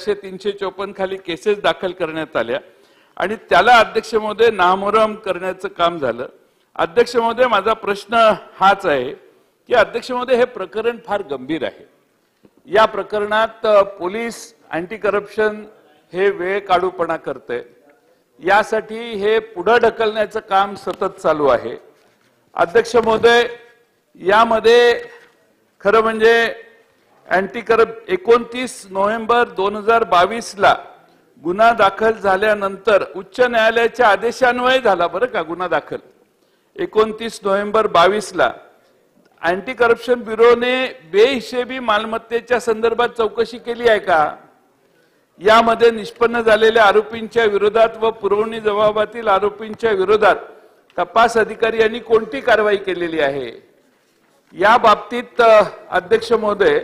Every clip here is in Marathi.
चारशे तीनशे चोपन्न खाली केसेस दाखल करण्यात आल्या. आणि त्याला अध्यक्ष महोदय नामोरम करण्याचं काम झालं. अध्यक्ष महोदय माझा प्रश्न हाच आहे की अध्यक्ष महोदय हे प्रकरण फार गंभीर आहे. या प्रकरणात पोलीस अँटी करप्शन हे वेळ काढूपणा करते यासाठी हे पुढं ढकलण्याचं काम सतत चालू आहे. अध्यक्ष महोदय यामध्ये खरं म्हणजे अँटी करप एकोणतीस नोव्हेंबर दोन हजार बावीस ला गुन्हा दाखल झाल्यानंतर उच्च न्यायालयाच्या आदेशान्वये झाला बरं का गुन्हा दाखल. एकोणतीस नोव्हेंबर बावीस ला अँटी करप्शन ब्युरोने बेहिशेबी मालमत्तेच्या संदर्भात चौकशी केली आहे का? यामध्ये निष्पन्न झालेल्या आरोपींच्या विरोधात व पुरवणी जबाबातील आरोपींच्या विरोधात तपास अधिकारी यांनी कोणती कारवाई केलेली आहे? या बाबतीत अध्यक्ष महोदय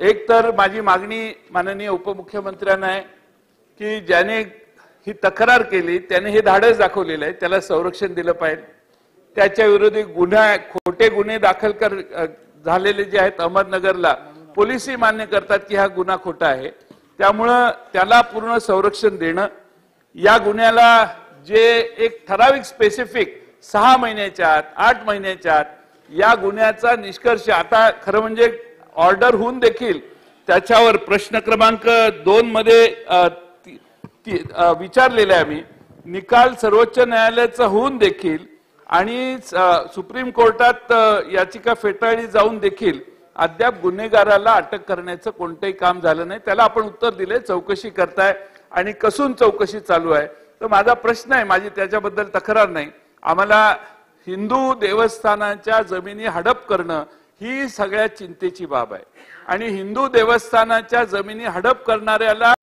एक तर माझी मागणी माननीय उपमुख्यमंत्र्यांना आहे की ज्याने ही तक्रार केली त्याने हे धाडस दाखवलेलं आहे त्याला संरक्षण दिलं पाहिजे. त्याच्या विरोधी गुन्हा खोटे गुन्हे दाखल कर झालेले जे आहेत अहमदनगरला पोलिसही मान्य करतात की हा गुन्हा खोटा आहे. त्यामुळं त्याला पूर्ण संरक्षण देणं या गुन्ह्याला जे एक ठराविक स्पेसिफिक सहा महिन्याच्या आत आठ महिन्याच्या आत या गुन्ह्याचा निष्कर्ष आता खरं म्हणजे ऑर्डर होऊन देखील त्याच्यावर प्रश्न क्रमांक दोन मध्ये विचारलेले ती- ती- विचारलेलं आहे आम्ही. निकाल सर्वोच्च न्यायालयाचा होऊन देखील आणि सुप्रीम कोर्टात याचिका फेटाळली जाऊन देखील अद्याप गुन्हेगाराला अटक करण्याचं कोणतंही काम झालं नाही. त्याला आपण उत्तर दिले चौकशी करताय आणि कसून चौकशी चालू आहे. तर माझा प्रश्न आहे माझी त्याच्याबद्दल तक्रार नाही. आम्हाला हिंदू देवस्थानाच्या जमिनी हडप करणं ही सगळ्यात चिंतेची बाब आहे. आणि हिंदू देवस्थानाच्या जमिनी हडप करणाऱ्याला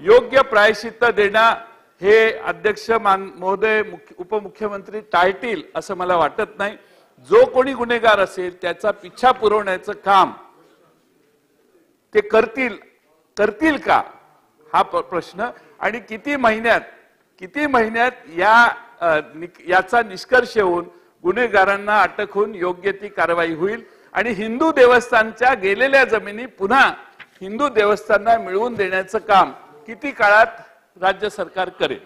योग्य प्रायश्चित्त देणं हे अध्यक्ष मान महोदय मुख्य- उपमुख्यमंत्री टाळतील असं मला वाटत नाही. जो कोणी गुन्हेगार असेल त्याचा पिच्छा पुरवण्याचं काम ते करतील करतील का? हा प्रश्न. आणि किती महिन्यात किती महिन्यात या याचा निष्कर्ष होऊन गुन्हेगारांना अटक होऊन योग्य ती कारवाई होईल? आणि हिंदू देवस्थानच्या गेलेल्या जमिनी पुन्हा हिंदू देवस्थानना मिळवून देण्याचं काम किती काळात राज्य सरकार करेल?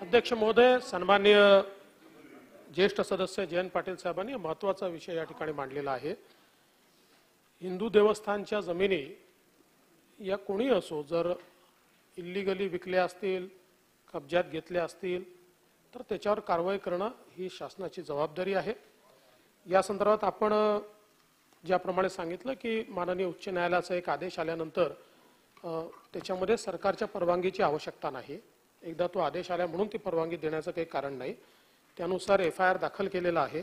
अध्यक्ष महोदय सन्मान्य ज्येष्ठ सदस्य जयंत पाटील साहेबांनी महत्त्वाचा विषय या ठिकाणी मांडलेला आहे. हिंदू देवस्थानच्या जमिनी या कोणी असो जर इल्लिगली विकल्या असतील कब्जात घेतल्या असतील तर त्याच्यावर कारवाई करणं ही शासनाची जबाबदारी आहे. या संदर्भात आपण ज्याप्रमाणे सांगितलं की माननीय उच्च न्यायालयाचा एक आदेश आल्यानंतर त्याच्यामध्ये सरकारच्या परवानगीची आवश्यकता नाही. एकदा तो आदेश आला म्हणून ती परवानगी देण्याचं काही कारण नाही. त्यानुसार एफ आय आर दाखल केलेला आहे.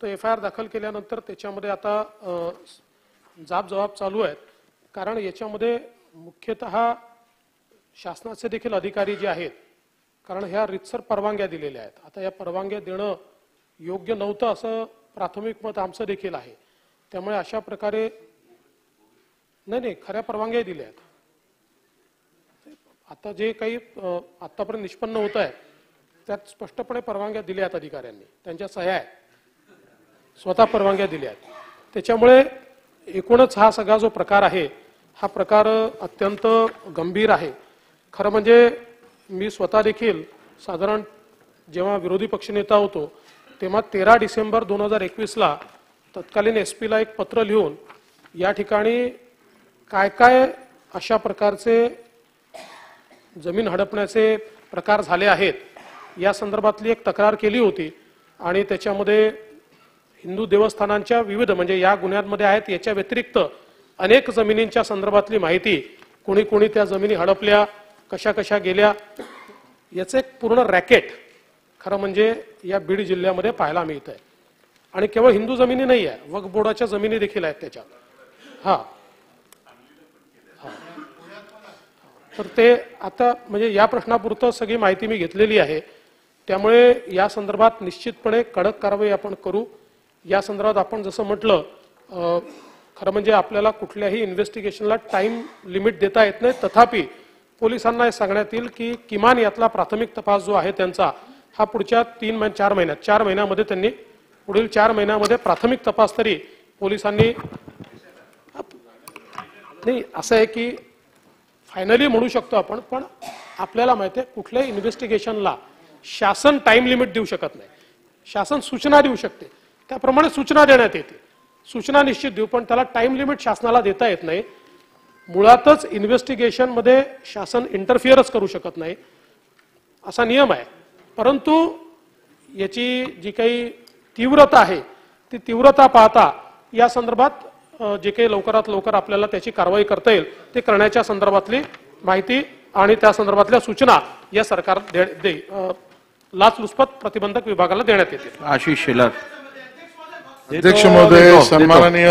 तो एफ आय आर दाखल केल्यानंतर त्याच्यामध्ये आता जाब जबाब चालू आहेत. कारण याच्यामध्ये मुख्यतः शासनाचे देखील अधिकारी जे आहेत कारण ह्या रितसर परवानग्या दिलेल्या आहेत. आता या परवानग्या देणं योग्य नव्हतं असं प्राथमिक मत आमचं देखील आहे. त्यामुळे अशा प्रकारे नाही नाही खऱ्या परवानग्या दिल्या आहेत. आता जे काही आतापर्यंत निष्पन्न होत आहे त्यात स्पष्टपणे परवानग्या दिल्या आहेत अधिकाऱ्यांनी. त्यांच्या सह्या आहेत. स्वतः परवानग्या दिल्या आहेत. त्याच्यामुळे एकूणच हा सगळा जो प्रकार आहे हा प्रकार अत्यंत गंभीर आहे. खरं म्हणजे मी स्वतः देखील साधारण जेव्हा विरोधी पक्षनेता होतो तेव्हा तेरा डिसेंबर दोन हजार एकवीसला तत्कालीन एस पीला एक पत्र लिहून या ठिकाणी काय काय अशा प्रकारचे जमीन हडपण्याचे प्रकार झाले आहेत या संदर्भातली एक तक्रार केली होती आणि त्याच्यामध्ये हिंदू देवस्थानांच्या विविध म्हणजे या गुन्ह्यांमध्ये आहेत याच्या व्यतिरिक्त अनेक जमिनींच्या संदर्भातली माहिती कोणी कोणी त्या जमिनी हडपल्या कशा कशा गेल्या याचं एक पूर्ण रॅकेट खरं म्हणजे या बीड जिल्ह्यामध्ये पाहायला मिळत आहे. आणि केवळ हिंदू जमिनी नाही आहे वक्फ बोर्डाच्या जमिनी देखील आहेत त्याच्यात हा. तर ते आता म्हणजे या प्रश्नापुरतं सगळी माहिती मी घेतलेली आहे. त्यामुळे या संदर्भात निश्चितपणे कडक कारवाई आपण करू. या संदर्भात आपण जसं म्हटलं खरं म्हणजे आपल्याला कुठल्याही इन्व्हेस्टिगेशनला टाइम लिमिट देता येत नाही. तथापि पोलिसांना हे सांगण्यात येईल की किमान यातला प्राथमिक तपास जो आहे त्यांचा हा पुढच्या तीन महिन्या चार महिन्यात चार महिन्यामध्ये त्यांनी पुढील चार महिन्यामध्ये प्राथमिक तपास तरी पोलिसांनी नाही असं आहे की फायनली म्हणू शकतो आपण पण आपल्याला माहिती आहे कुठल्याही इन्व्हेस्टिगेशनला शासन टाइम लिमिट देऊ शकत नाही. शासन सूचना देऊ शकते. त्याप्रमाणे सूचना देण्यात येते. सूचना निश्चित देऊ पण त्याला टाइम लिमिट शासनाला देता येत नाही. मुळातच इन्व्हेस्टिगेशनमध्ये शासन इंटरफिअरच करू शकत नाही. असा नियम आहे. परंतु याची जी काही तीव्रता आहे ती तीव्रता पाहता या संदर्भात जे काही लवकरात लवकर आपल्याला त्याची कारवाई करता येईल ते करण्याच्या संदर्भातली माहिती आणि त्या संदर्भातल्या सूचना या सरकार दे- दे लाचलुचपत प्रतिबंधक विभागाला देण्यात येतील. आशिष शेलार. अध्यक्ष महोदय. सन्माननीय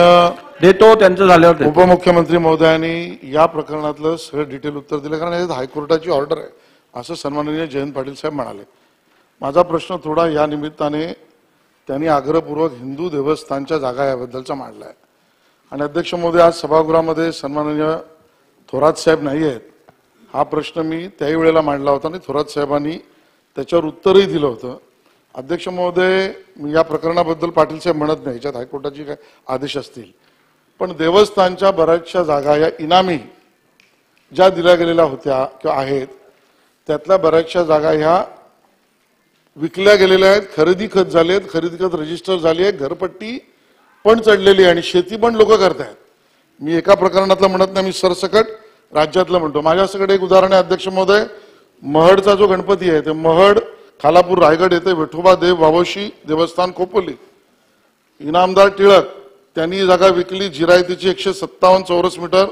देतो त्यांचं झाल्यावर. उपमुख्यमंत्री महोदयांनी या प्रकरणातलं सगळं डिटेल उत्तर दिलं कारण याच्यात हायकोर्टाची ऑर्डर आहे असं सन्माननीय जयंत पाटील साहेब म्हणाले माझा प्रश्न थोडा या निमित्ताने त्यांनी आग्रहपूर्वक हिंदू देवस्थानच्या जागा याबद्दलचा मांडला आहे आणि अध्यक्ष महोदय आज सभागृहामध्ये सन्माननीय थोरात साहेब नाही आहेत हा प्रश्न मी त्याही वेळेला मांडला होता आणि थोरात साहेबांनी त्याच्यावर उत्तरही दिलं होतं अध्यक्ष महोदय मी या प्रकरणाबद्दल पाटील साहेब म्हणत नाही. याच्यात हायकोर्टाचे काय आदेश असतील. पण देवस्थानच्या बऱ्याचशा जागा या इनामी ज्या दिल्या गेलेल्या होत्या किंवा आहेत त्यातल्या बऱ्याचशा जागा ह्या विकल्या गेलेल्या आहेत खरेदी खत झाले आहेत खरेदी खत रजिस्टर झाली आहे घरपट्टी पण चढलेली आहे आणि शेती पण लोक करतायत. मी एका प्रकरणातलं म्हणत नाही मी सरसकट राज्यातलं म्हणतो. माझ्याकडे एक उदाहरण आहे अध्यक्ष महोदय. महडचा जो गणपती आहे ते महड खालापूर रायगड येथे विठोबा देव वावशी देवस्थान खोपोली. इनामदार टिळक त्यांनी ही जागा विकली. जिरायतीची एकशे सत्तावन्न चौरस मीटर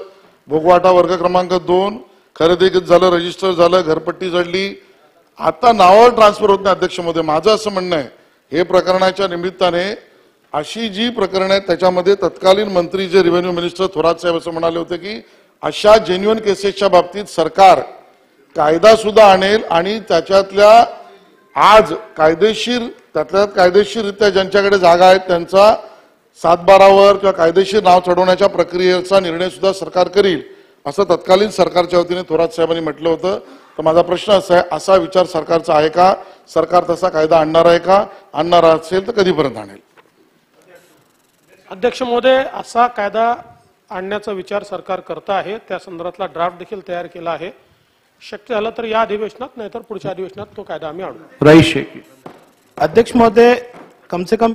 भोगवाटा वर्ग क्रमांक दोन. खरेदी झालं रजिस्टर झालं घरपट्टी जडली. आता नावावर ट्रान्सफर होत नाही अध्यक्षमध्ये. माझं असं म्हणणं आहे हे प्रकरणाच्या निमित्ताने अशी जी प्रकरणं आहेत त्याच्यामध्ये तत्कालीन मंत्री जे रेव्हेन्यू मिनिस्टर थोरात साहेब असं म्हणाले होते की अशा जेन्युअन केसेसच्या बाबतीत सरकार कायदा सुद्धा आणेल आणि त्याच्यातल्या आज कायदेशीर त्यातल्या कायदेशीररित्या ज्यांच्याकडे जागा आहेत त्यांचा सातबारावर किंवा कायदेशीर नाव चढवण्याच्या प्रक्रियेचा निर्णय सुद्धा सरकार करील असं तत्कालीन सरकारच्या वतीने थोरात साहेबांनी म्हटलं होतं. तर माझा प्रश्न असा आहे असा विचार सरकारचा आहे का? सरकार तसा कायदा आणणार आहे का? आणणार असेल तर कधीपर्यंत आणेल? अध्यक्ष महोदय असा कायदा आणण्याचा विचार सरकार करत आहे. त्या संदर्भातला ड्राफ्ट देखील तयार केला आहे. शक्य झालं तर या अधिवेशनात नाहीतर पुढच्या अधिवेशनात तो कायदा आम्ही आणू. शेख. अध्यक्ष महोदय कम से कम